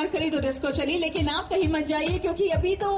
तो तो चलिए जी तो डिस्को चली लेकिन आप कहीं मत जाइए क्योंकि अभी तो